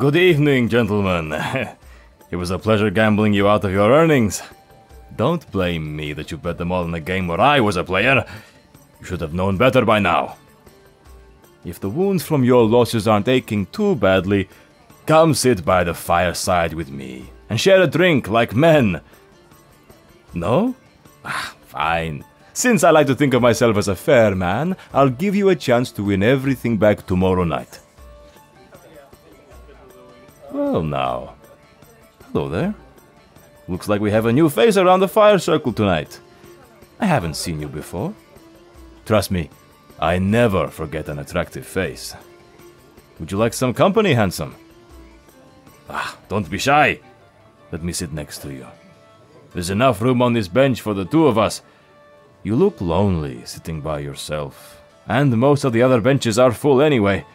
Good evening, gentlemen. it was a pleasure gambling you out of your earnings. Don't blame me that you bet them all in a game where I was a player. You should have known better by now. If the wounds from your losses aren't aching too badly, come sit by the fireside with me and share a drink like men. No? Ah, fine. Since I like to think of myself as a fair man, I'll give you a chance to win everything back tomorrow night. Well, now. Hello there. Looks like we have a new face around the fire circle tonight. I haven't seen you before. Trust me, I never forget an attractive face. Would you like some company, handsome? Ah, don't be shy. Let me sit next to you. There's enough room on this bench for the two of us. You look lonely sitting by yourself, and most of the other benches are full anyway.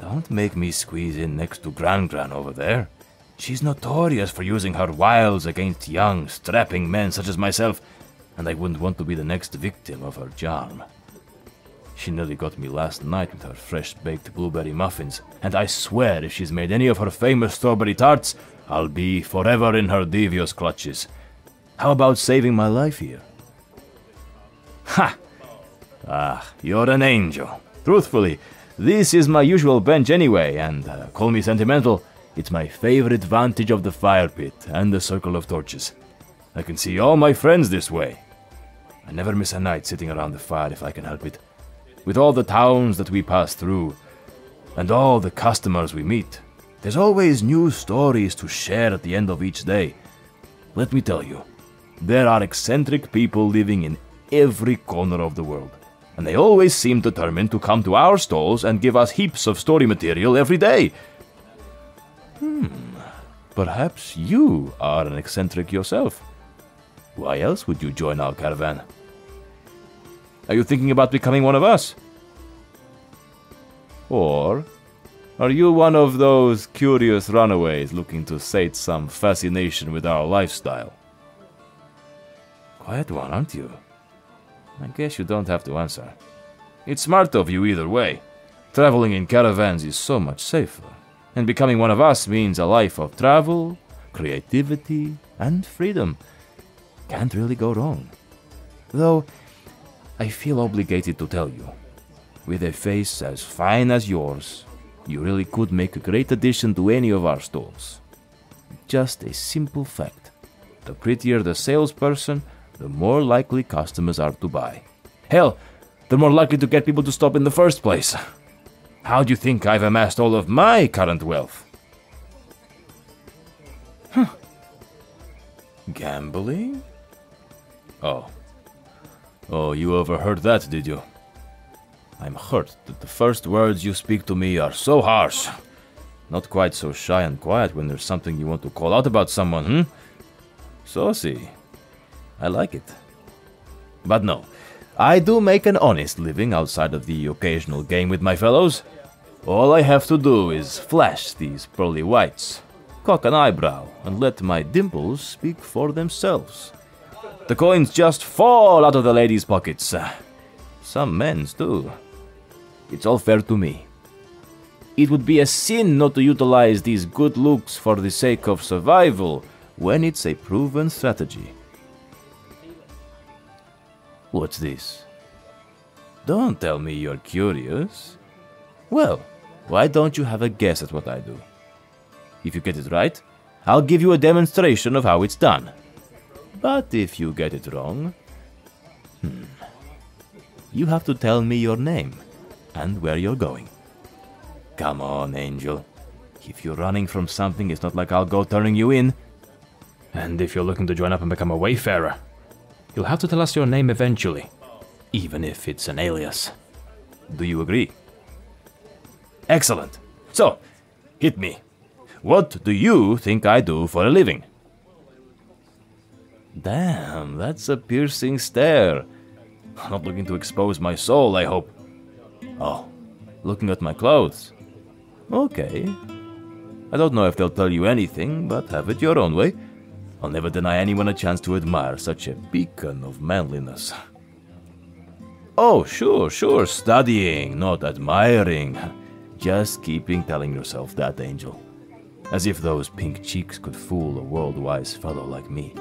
Don't make me squeeze in next to Gran Gran over there. She's notorious for using her wiles against young, strapping men such as myself, and I wouldn't want to be the next victim of her charm. She nearly got me last night with her fresh baked blueberry muffins, and I swear if she's made any of her famous strawberry tarts, I'll be forever in her devious clutches. How about saving my life here? Ha! Ah, you're an angel. Truthfully, this is my usual bench anyway, and uh, call me sentimental, it's my favorite vantage of the fire pit and the circle of torches. I can see all my friends this way. I never miss a night sitting around the fire if I can help it with all the towns that we pass through, and all the customers we meet. There's always new stories to share at the end of each day. Let me tell you, there are eccentric people living in every corner of the world, and they always seem determined to come to our stalls and give us heaps of story material every day. Hmm, perhaps you are an eccentric yourself. Why else would you join our caravan? Are you thinking about becoming one of us? Or are you one of those curious runaways looking to sate some fascination with our lifestyle? Quiet one, aren't you? I guess you don't have to answer. It's smart of you either way. Traveling in caravans is so much safer, and becoming one of us means a life of travel, creativity, and freedom. Can't really go wrong. Though, I feel obligated to tell you. With a face as fine as yours, you really could make a great addition to any of our stores. Just a simple fact. The prettier the salesperson, the more likely customers are to buy. Hell, they're more likely to get people to stop in the first place. How do you think I've amassed all of my current wealth? Huh. Gambling? Oh, Oh, you overheard that, did you? I'm hurt that the first words you speak to me are so harsh. Not quite so shy and quiet when there's something you want to call out about someone, hmm? Saucy. I like it. But no, I do make an honest living outside of the occasional game with my fellows. All I have to do is flash these pearly whites, cock an eyebrow, and let my dimples speak for themselves. The coins just fall out of the ladies' pockets. Some men's too. It's all fair to me. It would be a sin not to utilize these good looks for the sake of survival when it's a proven strategy. What's this? Don't tell me you're curious. Well, why don't you have a guess at what I do? If you get it right, I'll give you a demonstration of how it's done. But if you get it wrong, hmm, you have to tell me your name and where you're going. Come on, Angel. If you're running from something, it's not like I'll go turning you in. And if you're looking to join up and become a wayfarer, you'll have to tell us your name eventually, even if it's an alias. Do you agree? Excellent. So, hit me. What do you think I do for a living? Damn, that's a piercing stare. Not looking to expose my soul, I hope. Oh, looking at my clothes. Okay. I don't know if they'll tell you anything, but have it your own way. I'll never deny anyone a chance to admire such a beacon of manliness. Oh, sure, sure, studying, not admiring. Just keeping telling yourself that, Angel. As if those pink cheeks could fool a world wise fellow like me.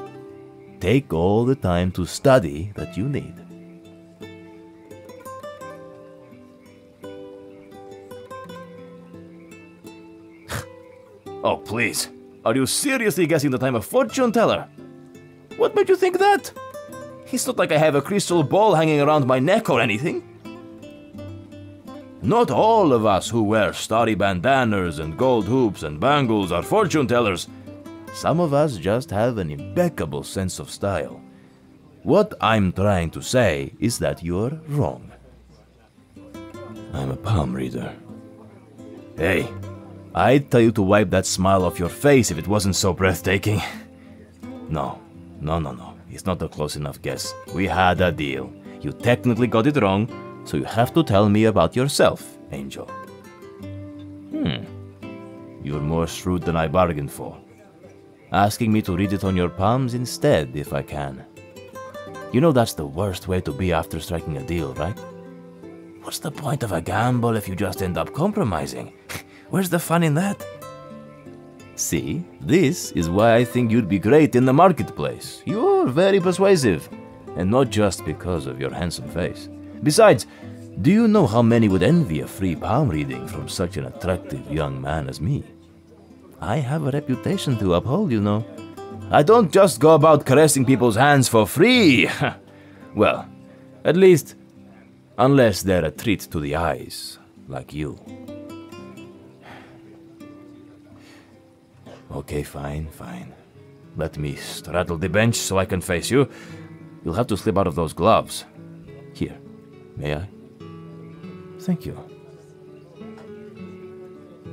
Take all the time to study that you need. oh, please. Are you seriously guessing that I'm a fortune teller? What made you think that? It's not like I have a crystal ball hanging around my neck or anything. Not all of us who wear starry bandanas and gold hoops and bangles are fortune tellers. Some of us just have an impeccable sense of style. What I'm trying to say is that you're wrong. I'm a palm reader. Hey, I'd tell you to wipe that smile off your face if it wasn't so breathtaking. No, no, no, no. It's not a close enough guess. We had a deal. You technically got it wrong, so you have to tell me about yourself, Angel. Hmm. You're more shrewd than I bargained for. Asking me to read it on your palms instead, if I can. You know that's the worst way to be after striking a deal, right? What's the point of a gamble if you just end up compromising? Where's the fun in that? See, this is why I think you'd be great in the marketplace. You're very persuasive, and not just because of your handsome face. Besides, do you know how many would envy a free palm reading from such an attractive young man as me? I have a reputation to uphold, you know. I don't just go about caressing people's hands for free. well, at least, unless they're a treat to the eyes, like you. Okay, fine, fine. Let me straddle the bench so I can face you. You'll have to slip out of those gloves. Here, may I? Thank you.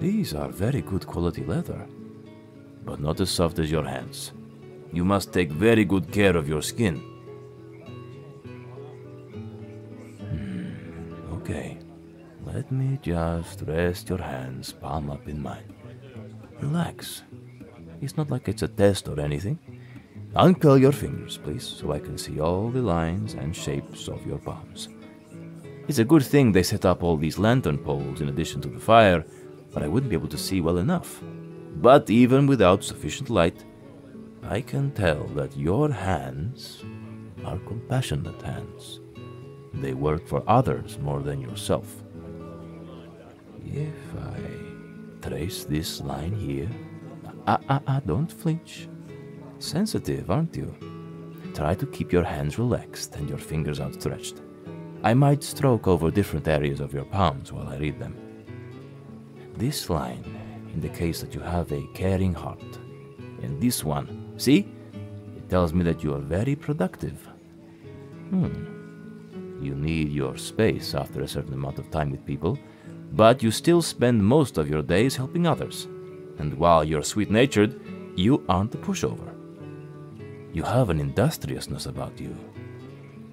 These are very good quality leather, but not as soft as your hands. You must take very good care of your skin. Hmm, okay, let me just rest your hands palm up in mine. Relax. It's not like it's a test or anything. Uncurl your fingers, please, so I can see all the lines and shapes of your palms. It's a good thing they set up all these lantern poles in addition to the fire, but I wouldn't be able to see well enough. But even without sufficient light, I can tell that your hands are compassionate hands. They work for others more than yourself. If I trace this line here, ah, ah, ah, don't flinch. Sensitive, aren't you? Try to keep your hands relaxed and your fingers outstretched. I might stroke over different areas of your palms while I read them. This line indicates that you have a caring heart. And this one, see? It tells me that you are very productive. Hmm. You need your space after a certain amount of time with people, but you still spend most of your days helping others. And while you're sweet natured, you aren't a pushover. You have an industriousness about you.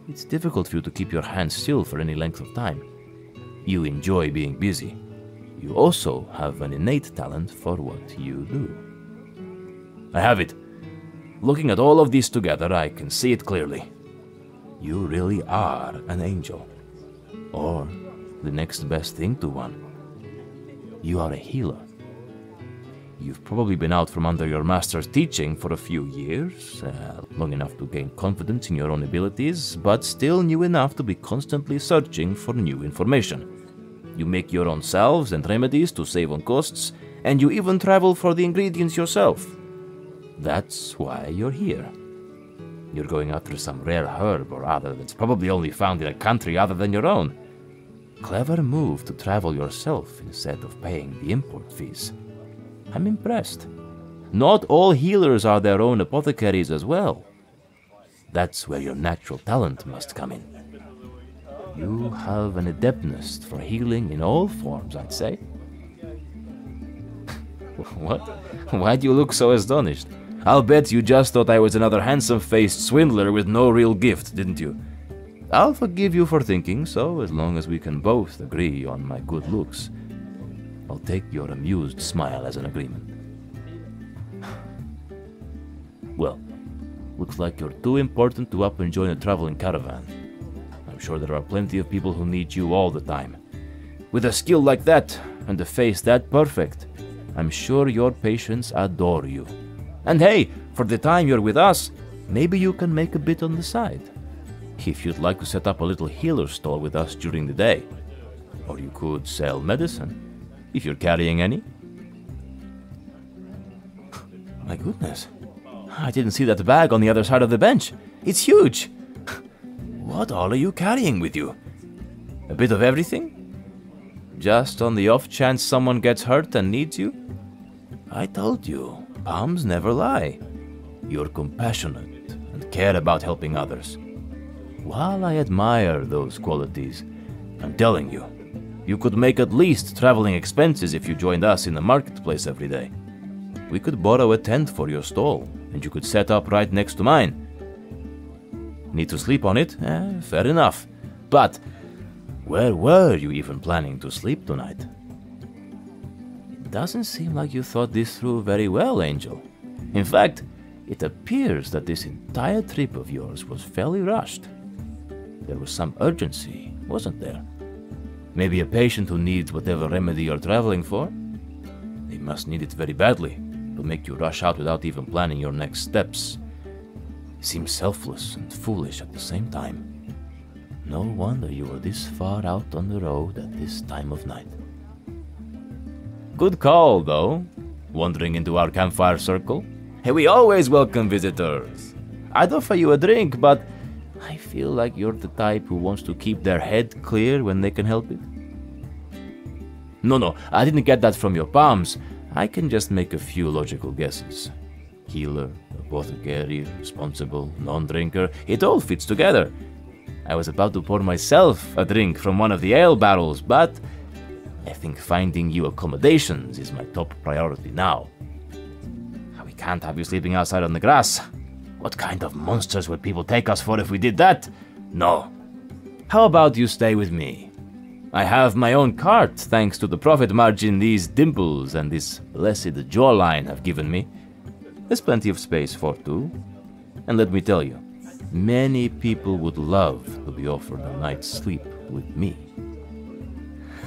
It's difficult for you to keep your hands still for any length of time. You enjoy being busy. You also have an innate talent for what you do. I have it. Looking at all of these together, I can see it clearly. You really are an angel. Or the next best thing to one. You are a healer. You've probably been out from under your master's teaching for a few years, uh, long enough to gain confidence in your own abilities, but still new enough to be constantly searching for new information. You make your own salves and remedies to save on costs, and you even travel for the ingredients yourself. That's why you're here. You're going after some rare herb or other that's probably only found in a country other than your own. Clever move to travel yourself instead of paying the import fees. I'm impressed. Not all healers are their own apothecaries as well. That's where your natural talent must come in. You have an adeptness for healing in all forms, I'd say. what? Why do you look so astonished? I'll bet you just thought I was another handsome faced swindler with no real gift, didn't you? I'll forgive you for thinking so, as long as we can both agree on my good looks. I'll take your amused smile as an agreement. well, looks like you're too important to up and join a traveling caravan. I'm sure there are plenty of people who need you all the time. With a skill like that, and a face that perfect, I'm sure your patients adore you. And hey, for the time you're with us, maybe you can make a bit on the side. If you'd like to set up a little healer stall with us during the day. Or you could sell medicine, if you're carrying any. My goodness. I didn't see that bag on the other side of the bench. It's huge. What all are you carrying with you? A bit of everything? Just on the off chance someone gets hurt and needs you? I told you, palms never lie. You're compassionate and care about helping others. While I admire those qualities, I'm telling you, you could make at least traveling expenses if you joined us in the marketplace every day. We could borrow a tent for your stall, and you could set up right next to mine. Need to sleep on it? Eh, fair enough. But where were you even planning to sleep tonight? It doesn't seem like you thought this through very well, Angel. In fact, it appears that this entire trip of yours was fairly rushed. There was some urgency, wasn't there? Maybe a patient who needs whatever remedy you're traveling for? They must need it very badly to make you rush out without even planning your next steps. Seems selfless and foolish at the same time. No wonder you were this far out on the road at this time of night. Good call, though, wandering into our campfire circle. Hey, we always welcome visitors. I'd offer you a drink, but I feel like you're the type who wants to keep their head clear when they can help it. No, no, I didn't get that from your palms. I can just make a few logical guesses. Healer, apothecary, responsible, non drinker, it all fits together. I was about to pour myself a drink from one of the ale barrels, but I think finding you accommodations is my top priority now. Ah, we can't have you sleeping outside on the grass. What kind of monsters would people take us for if we did that? No. How about you stay with me? I have my own cart thanks to the profit margin these dimples and this blessed jawline have given me. There's plenty of space for two. And let me tell you, many people would love to be offered a night's sleep with me.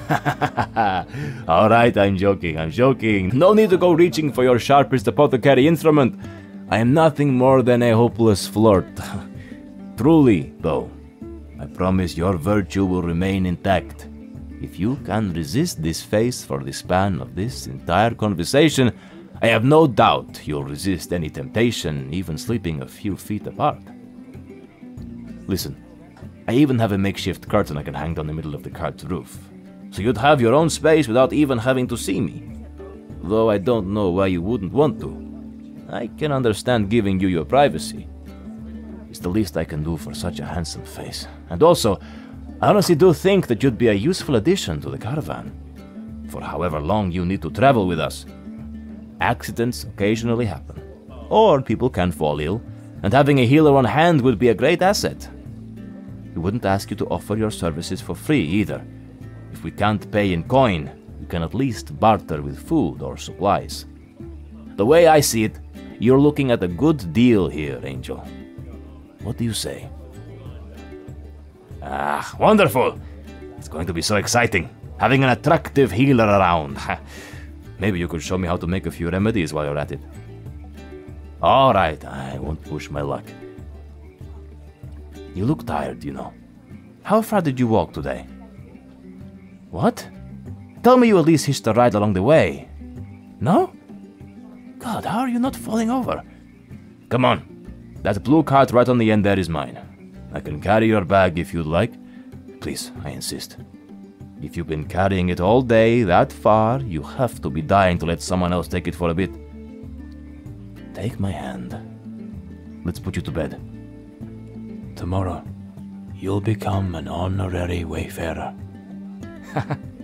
All right, I'm joking, I'm joking. No need to go reaching for your sharpest apothecary instrument. I am nothing more than a hopeless flirt. Truly, though, I promise your virtue will remain intact. If you can resist this face for the span of this entire conversation, I have no doubt you'll resist any temptation, even sleeping a few feet apart. Listen, I even have a makeshift curtain I can hang down the middle of the cart's roof, so you'd have your own space without even having to see me. Though I don't know why you wouldn't want to. I can understand giving you your privacy. It's the least I can do for such a handsome face. And also, I honestly do think that you'd be a useful addition to the caravan. For however long you need to travel with us. Accidents occasionally happen. Or people can fall ill, and having a healer on hand would be a great asset. We wouldn't ask you to offer your services for free either. If we can't pay in coin, we can at least barter with food or supplies. The way I see it, you're looking at a good deal here, Angel. What do you say? Ah, wonderful! It's going to be so exciting, having an attractive healer around. Maybe you could show me how to make a few remedies while you're at it. Alright, I won't push my luck. You look tired, you know. How far did you walk today? What? Tell me you at least hitched a ride along the way. No? God, how are you not falling over? Come on. That blue cart right on the end there is mine. I can carry your bag if you'd like. Please, I insist. If you've been carrying it all day, that far, you have to be dying to let someone else take it for a bit. Take my hand. Let's put you to bed. Tomorrow, you'll become an honorary wayfarer.